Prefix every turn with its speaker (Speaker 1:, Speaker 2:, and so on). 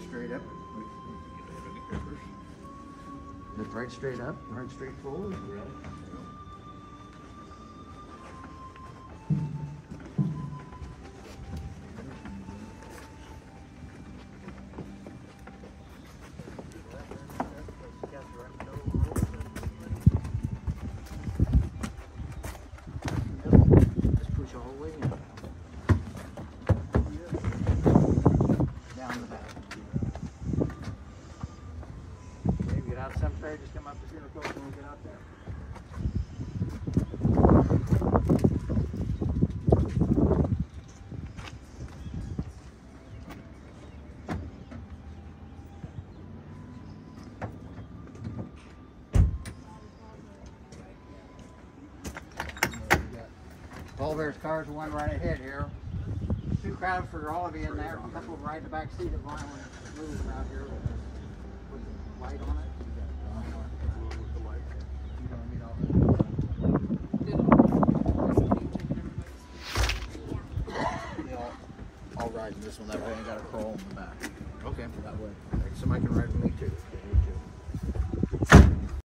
Speaker 1: right straight up. Look right straight up, right straight forward. Just out some fair, just come up to center coast and we'll get out there. Car's one right ahead here. Too crowded for all of you in there. A couple right in the back seat of mine when moving out here
Speaker 2: I'll ride in this one that way. I got a crawl in the back.
Speaker 1: Okay.
Speaker 2: That way.
Speaker 1: So Somebody can ride with me too.